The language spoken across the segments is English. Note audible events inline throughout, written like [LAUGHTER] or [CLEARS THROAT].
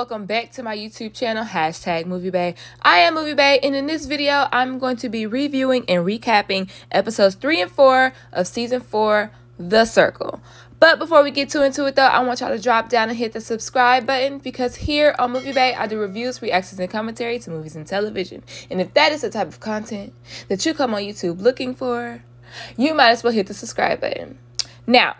welcome back to my YouTube channel, hashtag MovieBae. I am MovieBae, and in this video, I'm going to be reviewing and recapping episodes 3 and 4 of Season 4, The Circle. But before we get too into it though, I want y'all to drop down and hit the subscribe button because here on MovieBae, I do reviews, reactions, and commentary to movies and television. And if that is the type of content that you come on YouTube looking for, you might as well hit the subscribe button. Now,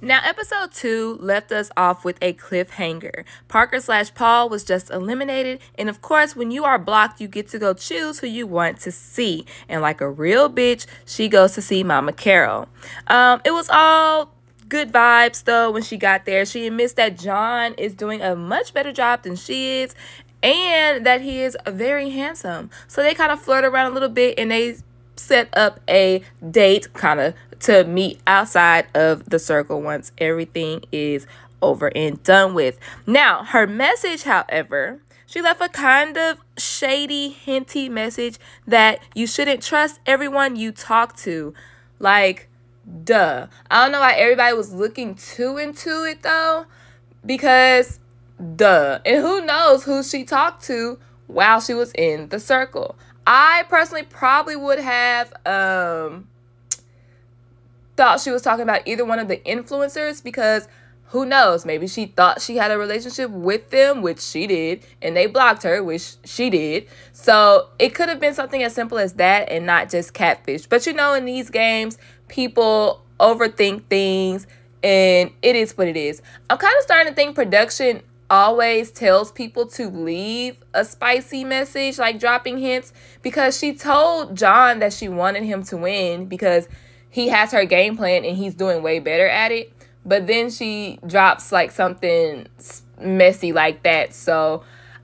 now, episode two left us off with a cliffhanger. Parker slash Paul was just eliminated, and of course, when you are blocked, you get to go choose who you want to see. And like a real bitch, she goes to see Mama Carol. Um, it was all good vibes though when she got there. She admits that John is doing a much better job than she is, and that he is very handsome. So they kind of flirt around a little bit, and they set up a date kind of to meet outside of the circle once everything is over and done with. Now, her message, however, she left a kind of shady, hinty message that you shouldn't trust everyone you talk to. Like, duh. I don't know why everybody was looking too into it though, because duh. And who knows who she talked to while she was in the circle. I personally probably would have um thought she was talking about either one of the influencers because who knows? Maybe she thought she had a relationship with them, which she did, and they blocked her, which she did. So it could have been something as simple as that and not just catfish. But you know, in these games, people overthink things and it is what it is. I'm kind of starting to think production always tells people to leave a spicy message, like dropping hints, because she told John that she wanted him to win because he has her game plan and he's doing way better at it. But then she drops like something messy like that. So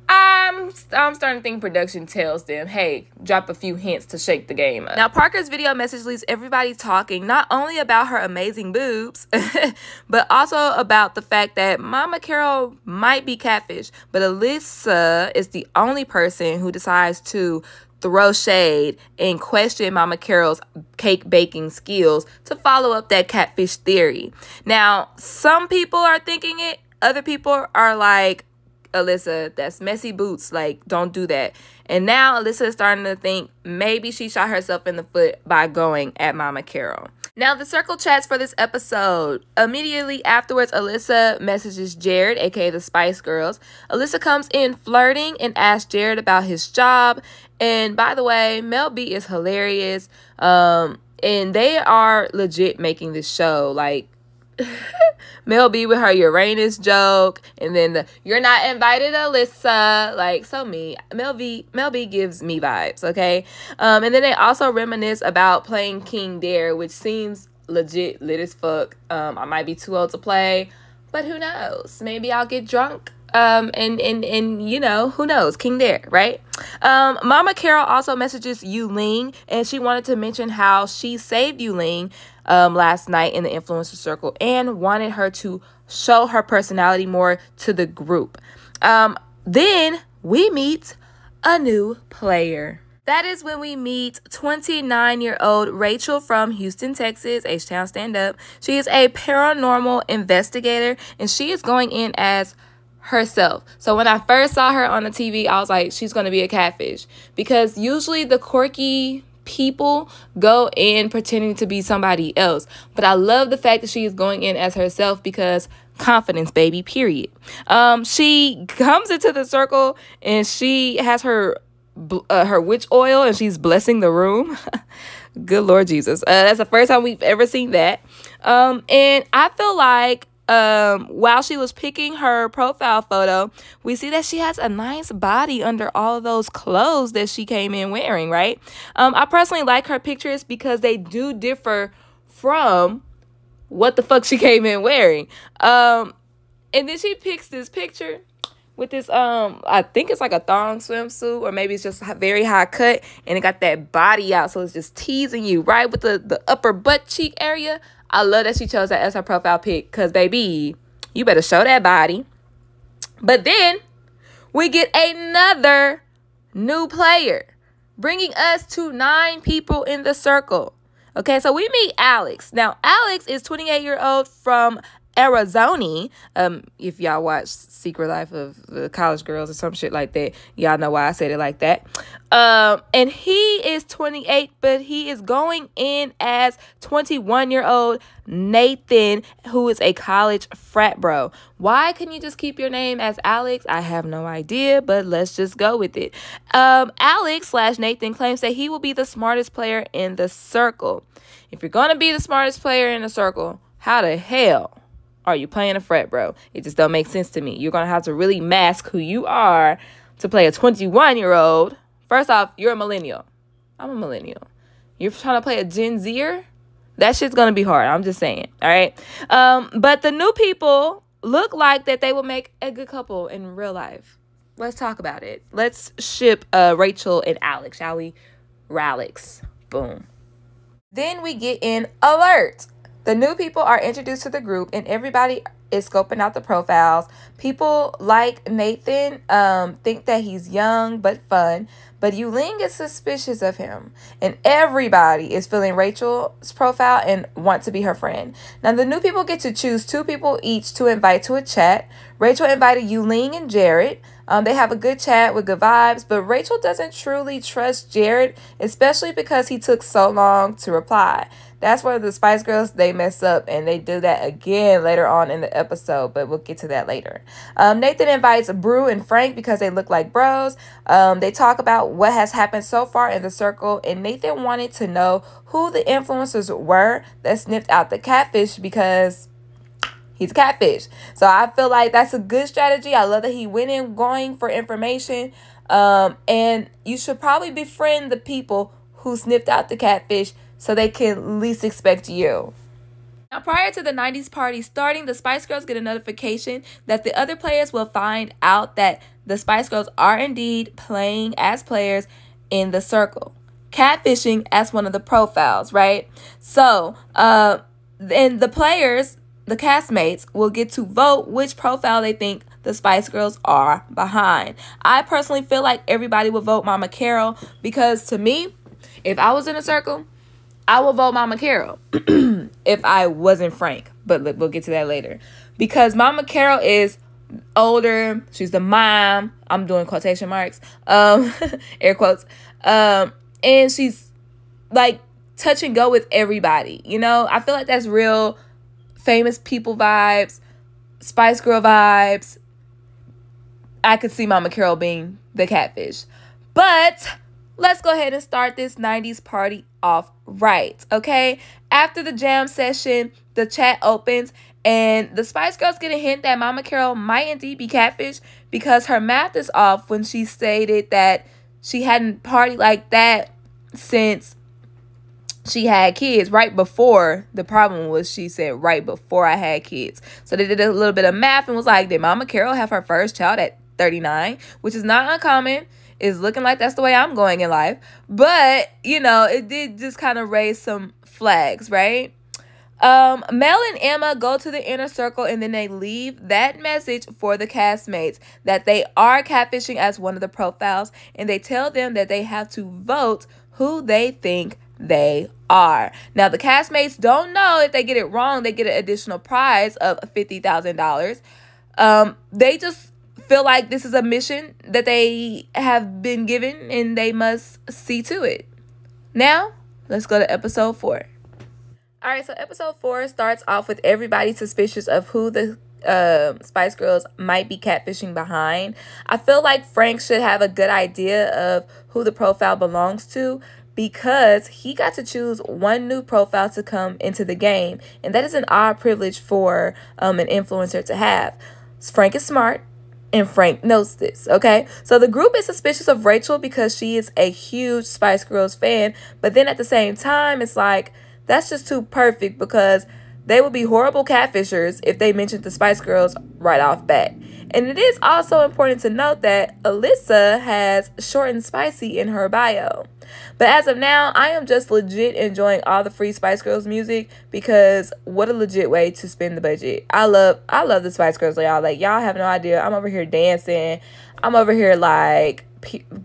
I'm I'm starting to think production tells them, hey, drop a few hints to shake the game up. Now Parker's video message leaves everybody talking not only about her amazing boobs, [LAUGHS] but also about the fact that Mama Carol might be catfish, but Alyssa is the only person who decides to throw shade and question Mama Carol's cake baking skills to follow up that catfish theory. Now, some people are thinking it, other people are like, Alyssa, that's messy boots. Like, don't do that. And now Alyssa is starting to think maybe she shot herself in the foot by going at Mama Carol. Now, the circle chats for this episode. Immediately afterwards, Alyssa messages Jared, aka the Spice Girls. Alyssa comes in flirting and asks Jared about his job. And by the way, Mel B is hilarious. Um, and they are legit making this show. Like, Mel B with her Uranus joke, and then the "You're not invited, Alyssa." Like so, me Mel B Mel B gives me vibes. Okay, um, and then they also reminisce about playing King Dare, which seems legit lit as fuck. Um, I might be too old to play, but who knows? Maybe I'll get drunk. Um, and and and you know who knows King Dare, right? Um, Mama Carol also messages Yu Ling, and she wanted to mention how she saved Yu Ling um, last night in the influencer circle and wanted her to show her personality more to the group. Um, then we meet a new player. That is when we meet 29 year old Rachel from Houston, Texas, H Town Stand Up. She is a paranormal investigator and she is going in as herself. So when I first saw her on the TV, I was like, she's going to be a catfish because usually the quirky people go in pretending to be somebody else. But I love the fact that she is going in as herself because confidence, baby, period. Um, she comes into the circle and she has her uh, her witch oil and she's blessing the room. [LAUGHS] Good Lord Jesus. Uh, that's the first time we've ever seen that. Um, and I feel like um, while she was picking her profile photo, we see that she has a nice body under all of those clothes that she came in wearing, right? Um, I personally like her pictures because they do differ from what the fuck she came in wearing. Um, and then she picks this picture with this um I think it's like a thong swimsuit or maybe it's just very high cut and it got that body out so it's just teasing you right with the the upper butt cheek area I love that she chose that as her profile pic because, baby, you better show that body. But then we get another new player, bringing us to nine people in the circle. Okay, so we meet Alex. Now, Alex is 28 year old from Arizona. Um, if y'all watch Secret Life of the College Girls or some shit like that, y'all know why I said it like that. Um, and he is 28, but he is going in as 21 year old Nathan, who is a college frat bro. Why can you just keep your name as Alex? I have no idea, but let's just go with it. Um, Alex slash Nathan claims that he will be the smartest player in the circle. If you're gonna be the smartest player in the circle, how the hell are you playing a frat bro? It just don't make sense to me. You're gonna have to really mask who you are to play a 21 year old. First off, you're a millennial. I'm a millennial. You're trying to play a Gen Zer? That shit's gonna be hard. I'm just saying. All right. Um, but the new people look like that they will make a good couple in real life. Let's talk about it. Let's ship uh Rachel and Alex, shall we? Ralex. Boom. Then we get in alert. The new people are introduced to the group, and everybody is scoping out the profiles. People like Nathan um, think that he's young but fun, but Yuling is suspicious of him. And everybody is filling Rachel's profile and want to be her friend. Now, the new people get to choose two people each to invite to a chat. Rachel invited Yuling and Jared. Um, they have a good chat with good vibes, but Rachel doesn't truly trust Jared, especially because he took so long to reply. That's where the Spice Girls they mess up, and they do that again later on in the episode. But we'll get to that later. Um, Nathan invites Brew and Frank because they look like bros. Um, they talk about what has happened so far in the circle, and Nathan wanted to know who the influencers were that sniffed out the catfish because he's a catfish. So I feel like that's a good strategy. I love that he went in going for information. Um, and you should probably befriend the people who sniffed out the catfish so they can least expect you. Now, prior to the 90s party starting, the Spice Girls get a notification that the other players will find out that the Spice Girls are indeed playing as players in the circle. Catfishing as one of the profiles, right? So, uh, then the players, the castmates, will get to vote which profile they think the Spice Girls are behind. I personally feel like everybody would vote Mama Carol because to me, if I was in a circle, I will vote Mama Carol [CLEARS THROAT] if I wasn't Frank, but we'll get to that later. Because Mama Carol is older, she's the mom. I'm doing quotation marks, um, [LAUGHS] air quotes, um, and she's like touch and go with everybody. You know, I feel like that's real famous people vibes, Spice Girl vibes. I could see Mama Carol being the catfish, but let's go ahead and start this 90s party off right, okay? After the jam session, the chat opens and the Spice Girls get a hint that Mama Carol might indeed be catfish because her math is off when she stated that she hadn't partied like that since she had kids right before the problem was she said right before I had kids. So they did a little bit of math and was like, did Mama Carol have her first child at 39? Which is not uncommon is looking like that's the way I'm going in life. But, you know, it did just kind of raise some flags, right? Um, Mel and Emma go to the inner circle and then they leave that message for the castmates that they are catfishing as one of the profiles and they tell them that they have to vote who they think they are. Now, the castmates don't know if they get it wrong, they get an additional prize of $50,000. Um, they just feel like this is a mission that they have been given and they must see to it. Now, let's go to episode four. All right, so episode four starts off with everybody suspicious of who the uh, Spice Girls might be catfishing behind. I feel like Frank should have a good idea of who the profile belongs to because he got to choose one new profile to come into the game, and that is an odd privilege for um, an influencer to have. Frank is smart and Frank knows this, okay? So the group is suspicious of Rachel because she is a huge Spice Girls fan, but then at the same time, it's like that's just too perfect because they would be horrible catfishers if they mentioned the Spice Girls right off bat. And it is also important to note that Alyssa has short and spicy in her bio. But as of now, I am just legit enjoying all the free Spice Girls music because what a legit way to spend the budget. I love I love the Spice Girls, y'all. Like y'all have no idea. I'm over here dancing. I'm over here like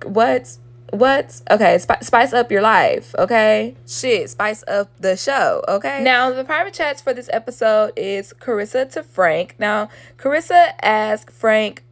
what? What? Okay, sp- spice up your life, okay? Shit, spice up the show, okay? Now, the private chats for this episode is Carissa to Frank. Now, Carissa asked Frank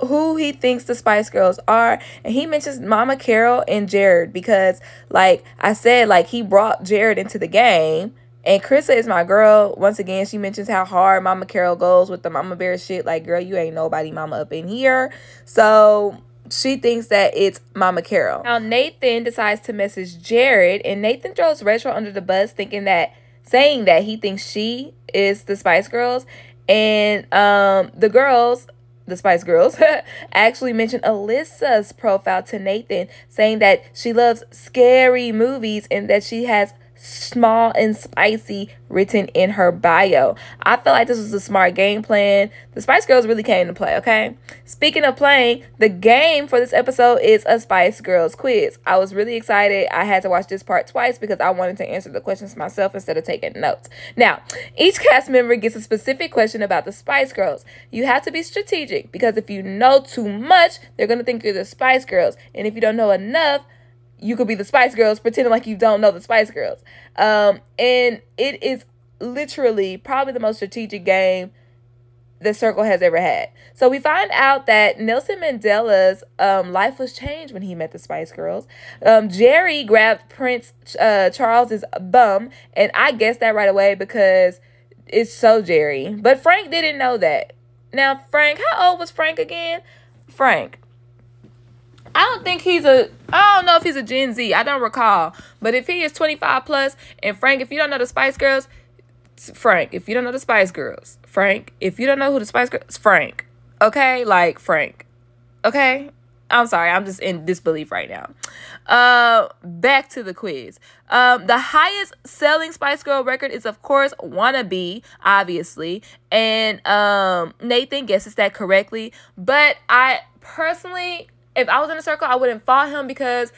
who he thinks the Spice Girls are, and he mentions Mama Carol and Jared because, like I said, like he brought Jared into the game. And Carissa is my girl. Once again, she mentions how hard Mama Carol goes with the Mama Bear shit. Like, girl, you ain't nobody mama up in here. So she thinks that it's Mama Carol. Now Nathan decides to message Jared, and Nathan throws Rachel under the bus, thinking that saying that he thinks she is the Spice Girls, and um the girls. The Spice Girls [LAUGHS] actually mentioned Alyssa's profile to Nathan, saying that she loves scary movies and that she has small and spicy written in her bio. I feel like this was a smart game plan. The Spice Girls really came to play, okay? Speaking of playing, the game for this episode is a Spice Girls quiz. I was really excited. I had to watch this part twice because I wanted to answer the questions myself instead of taking notes. Now, each cast member gets a specific question about the Spice Girls. You have to be strategic because if you know too much, they're going to think you're the Spice Girls. And if you don't know enough, you could be the Spice Girls pretending like you don't know the Spice Girls. Um, and it is literally probably the most strategic game the circle has ever had. So we find out that Nelson Mandela's um, life was changed when he met the Spice Girls. Um, Geri grabbed Prince uh, Charles's bum, and I guessed that right away because it's so Geri. But Frank didn't know that. Now, Frank, how old was Frank again? Frank, I don't think he's a I don't know if he's a Gen Z. I don't recall. But if he is 25 plus and Frank, if you don't know the Spice Girls, Frank, if you don't know the Spice Girls, Frank, if you don't know who the Spice Girls, Frank. Okay? Like Frank. Okay? I'm sorry, I'm just in disbelief right now. Uh back to the quiz. Um the highest selling Spice Girl record is of course Wannabe, obviously. And um Nathan guesses that correctly, but I personally if I was in a circle, I wouldn't follow him because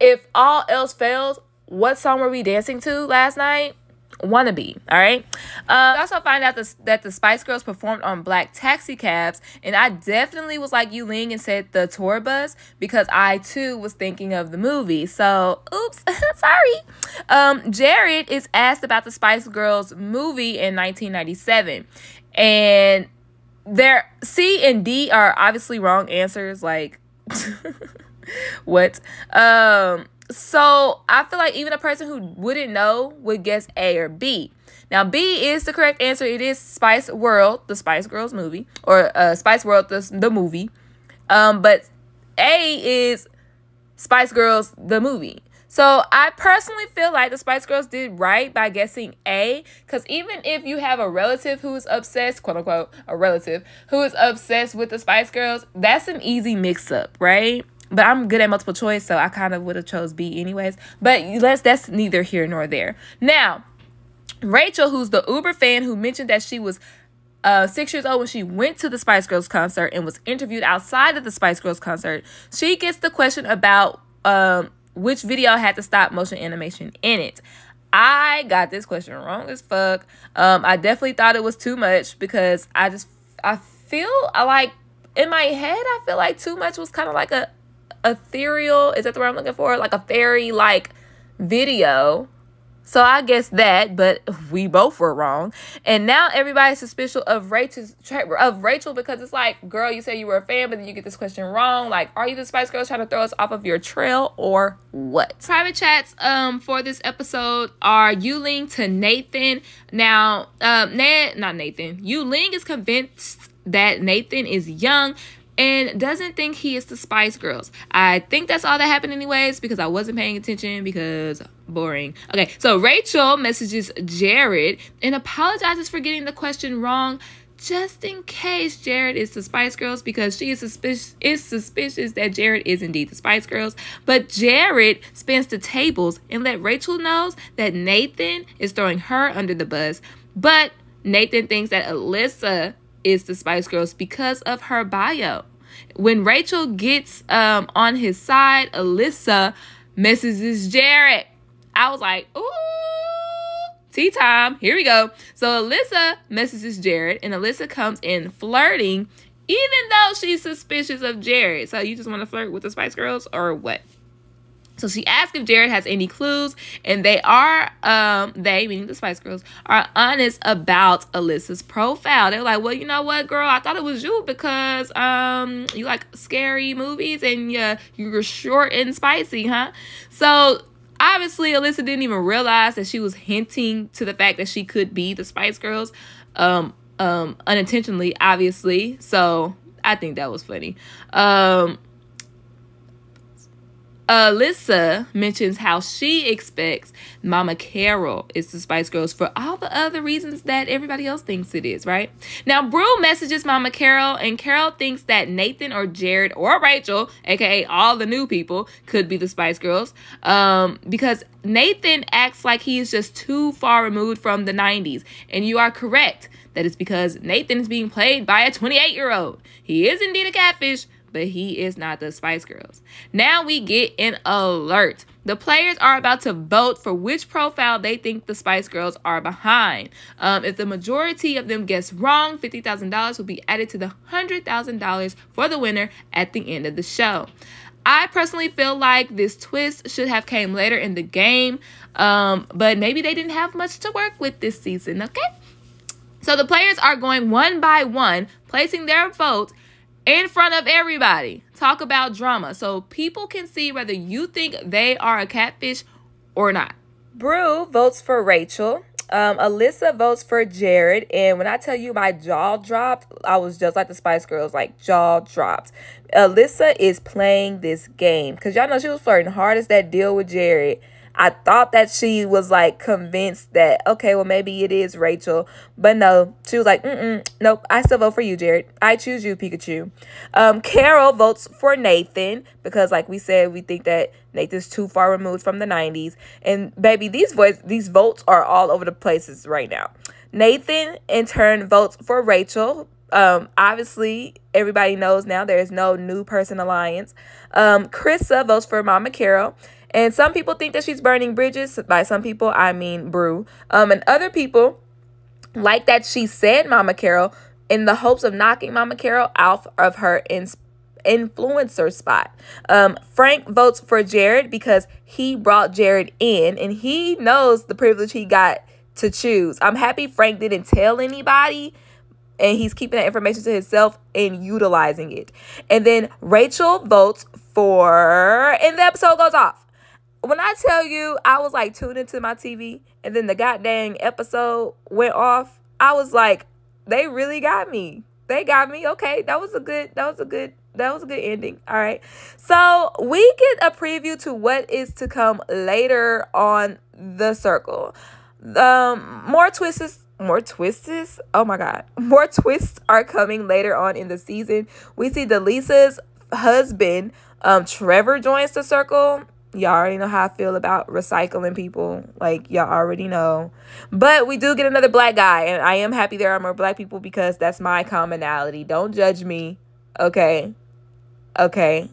if all else fails, what song were we dancing to last night? Wannabe, all right? Uh, I also find out that the Spice Girls performed on black taxi cabs, and I definitely was like Yu Ling, and said the tour bus because I too was thinking of the movie. So, oops, [LAUGHS] sorry. Um, Jared is asked about the Spice Girls movie in 1997, and there C and D are obviously wrong answers. Like [LAUGHS] what? Um, so I feel like even a person who wouldn't know would guess A or B. Now B is the correct answer. It is Spice World, the Spice Girls movie, or uh, Spice World, the, the movie. Um, but A is Spice Girls, the movie. So I personally feel like the Spice Girls did right by guessing A, because even if you have a relative who is obsessed, quote unquote, a relative who is obsessed with the Spice Girls, that's an easy mix up, right? But I'm good at multiple choice, so I kind of would have chose B anyways. But let's that's neither here nor there. Now, Rachel, who's the Uber fan who mentioned that she was uh, six years old when she went to the Spice Girls concert and was interviewed outside of the Spice Girls concert, she gets the question about um, which video had the stop motion animation in it. I got this question wrong as fuck. Um, I definitely thought it was too much because I just I feel I like in my head I feel like too much was kind of like a ethereal. Is that the word I'm looking for? Like a fairy like video so I guess that, but we both were wrong. And now everybody's suspicious of of Rachel because it's like, girl, you say you were a fan, but then you get this question wrong. Like, are you the Spice Girls trying to throw us off of your trail or what? Private chats um for this episode are Yuling to Nathan. Now, um, Ned, not Nathan. Yuling is convinced that Nathan is young and doesn't think he is the Spice Girls. I think that's all that happened, anyways, because I wasn't paying attention because boring. Okay, so Rachel messages Jared and apologizes for getting the question wrong. Just in case Jared is the Spice Girls, because she is suspicious is suspicious that Jared is indeed the Spice Girls. But Jared spins the tables and let Rachel knows that Nathan is throwing her under the bus. But Nathan thinks that Alyssa is the Spice Girls because of her bio. When Rachel gets um, on his side, Alyssa messages Jared. I was like, ooh, tea time. Here we go. So Alyssa messages Jared, and Alyssa comes in flirting even though she's suspicious of Jared. So you just want to flirt with the Spice Girls or what? So she asked if Jared has any clues, and they are, um, they, meaning the Spice Girls, are honest about Alyssa's profile. They're like, well, you know what, girl, I thought it was you because, um, you like scary movies and you, you're short and spicy, huh? So obviously Alyssa didn't even realize that she was hinting to the fact that she could be the Spice Girls, um, um, unintentionally, obviously. So I think that was funny. Um, Alyssa mentions how she expects Mama Carol is the Spice Girls for all the other reasons that everybody else thinks it is, right? Now, Brew messages Mama Carol, and Carol thinks that Nathan or Jared or Rachel, aka all the new people, could be the Spice Girls um, because Nathan acts like he is just too far removed from the 90s. And you are correct that it's because Nathan is being played by a 28 year old. He is indeed a catfish but he is not the Spice Girls. Now we get an alert. The players are about to vote for which profile they think the Spice Girls are behind. Um, if the majority of them guess wrong, $50,000 will be added to the $100,000 for the winner at the end of the show. I personally feel like this twist should have came later in the game, um, but maybe they didn't have much to work with this season, okay? So the players are going one by one, placing their vote in front of everybody. Talk about drama so people can see whether you think they are a catfish or not. Brew votes for Rachel. Um, Alyssa votes for Jared. And when I tell you my jaw dropped, I was just like the Spice Girls, like jaw dropped. Alyssa is playing this game because y'all know she was flirting hard as that deal with Jared. I thought that she was like convinced that, okay, well, maybe it is Rachel. But no, she was like, mm nope, I still vote for you, Jared. I choose you, Pikachu. Um, Carol votes for Nathan because, like we said, we think that Nathan's too far removed from the 90s. And baby, these voice these votes are all over the places right now. Nathan, in turn, votes for Rachel um, obviously, everybody knows now there is no new person alliance. Um, Krista votes for Mama Carol. And some people think that she's burning bridges. By some people, I mean Brew. Um, and other people like that she said Mama Carol in the hopes of knocking Mama Carol out of her in influencer spot. Um, Frank votes for Jared because he brought Jared in and he knows the privilege he got to choose. I'm happy Frank didn't tell anybody and he's keeping that information to himself and utilizing it. And then Rachel votes for, and the episode goes off when I tell you I was like tuned into my TV and then the goddamn episode went off, I was like, they really got me. They got me. Okay, that was a good, that was a good, that was a good ending. All right. So we get a preview to what is to come later on the circle. Um, more twists more twists. Oh my god. [LAUGHS] More twists are coming later on in the season. We see Delisa's husband, um, Trevor joins the circle. Y'all already know how I feel about recycling people. Like, y'all already know. But we do get another black guy. And I am happy there are more black people because that's my commonality. Don't judge me. Okay. Okay.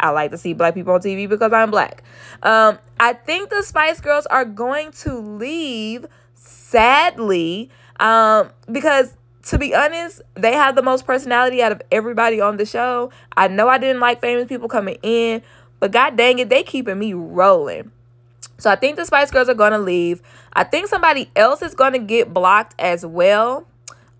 I like to see black people on TV because I'm black. Um, I think the Spice Girls are going to leave, sadly, um, because to be honest, they have the most personality out of everybody on the show. I know I didn't like famous people coming in, but god dang it, they keeping me rolling. So I think the Spice Girls are going to leave. I think somebody else is going to get blocked as well.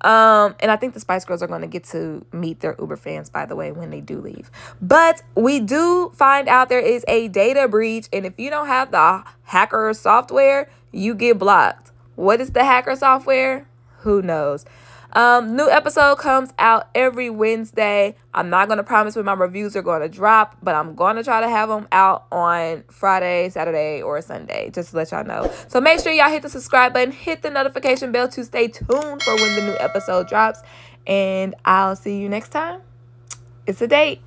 Um, and I think the Spice Girls are going to get to meet their Uber fans, by the way, when they do leave. But we do find out there is a data breach. And if you don't have the hacker software, you get blocked. What is the hacker software? Who knows? Um, new episode comes out every Wednesday. I'm not going to promise when my reviews are going to drop, but I'm going to try to have them out on Friday, Saturday, or Sunday, just to let y'all know. So make sure y'all hit the subscribe button, hit the notification bell to stay tuned for when the new episode drops. And I'll see you next time. It's a date.